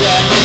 Yeah.